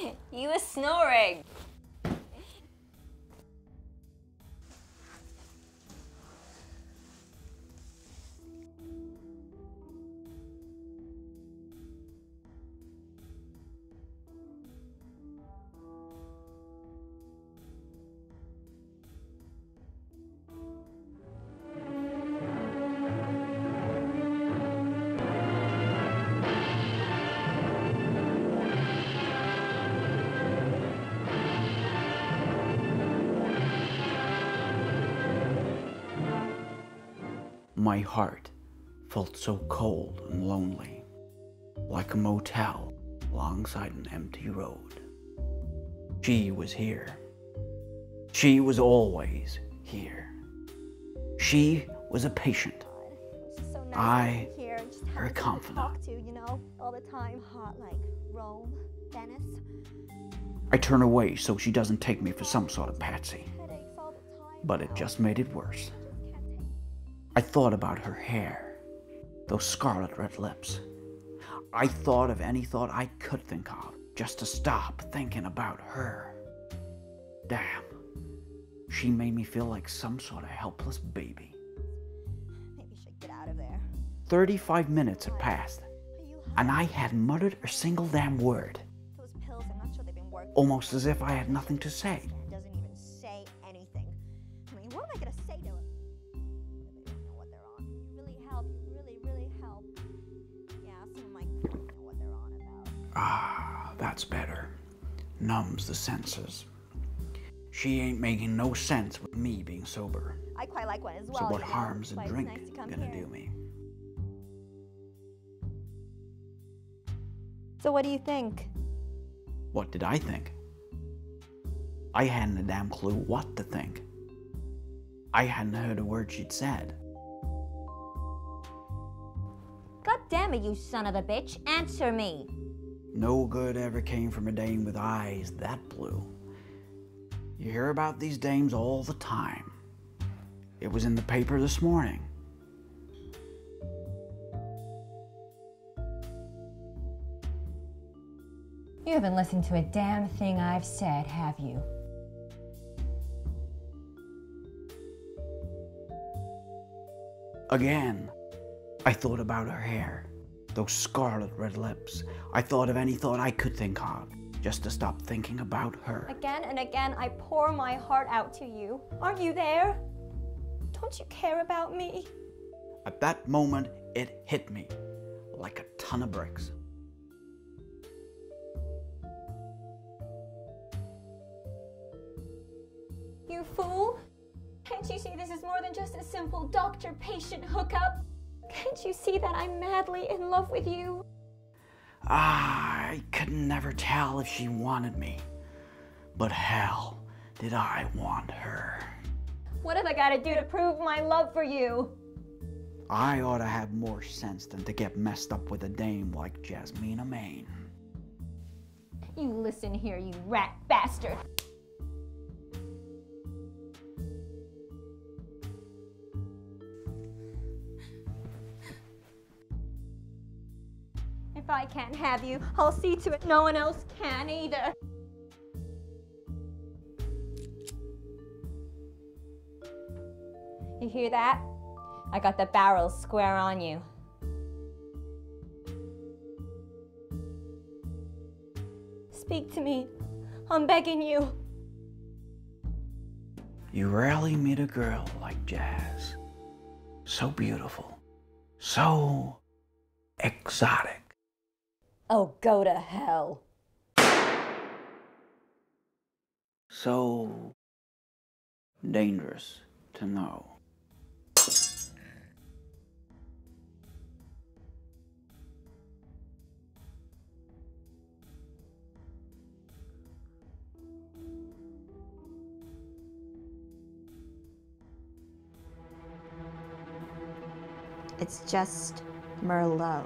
you a snoring. My heart felt so cold and lonely, like a motel alongside an empty road. She was here. She was always here. She was a patient. I- her confidant. to, you know. Hot like Rome, I turn away so she doesn't take me for some sort of patsy, but it just made it worse. Just can't take I thought about her hair, those scarlet red lips. I thought of any thought I could think of just to stop thinking about her. Damn, she made me feel like some sort of helpless baby. Maybe you should get out of there. 35 minutes had passed, and I hadn't muttered a single damn word, Those pills, sure they've been almost as if I had nothing to say. Ah, that's better. Numbs the senses. She ain't making no sense with me being sober. I quite like one as well. So what know, harm's that's a drink nice gonna here. do me? So what do you think? What did I think? I hadn't a damn clue what to think. I hadn't heard a word she'd said. God damn it, you son of a bitch. Answer me. No good ever came from a dame with eyes that blue. You hear about these dames all the time. It was in the paper this morning. You haven't listened to a damn thing I've said, have you? Again, I thought about her hair, those scarlet red lips. I thought of any thought I could think of, just to stop thinking about her. Again and again, I pour my heart out to you. Are you there? Don't you care about me? At that moment, it hit me like a ton of bricks. You fool! Can't you see this is more than just a simple doctor patient hookup? Can't you see that I'm madly in love with you? Ah, I could never tell if she wanted me. But hell, did I want her. What have I got to do to prove my love for you? I ought to have more sense than to get messed up with a dame like Jazmina Main. You listen here, you rat bastard. If I can't have you, I'll see to it no one else can either. You hear that? I got the barrel square on you. Speak to me. I'm begging you. You rarely meet a girl like Jazz. So beautiful. So exotic. Oh, go to hell. So dangerous to know. It's just Merlot.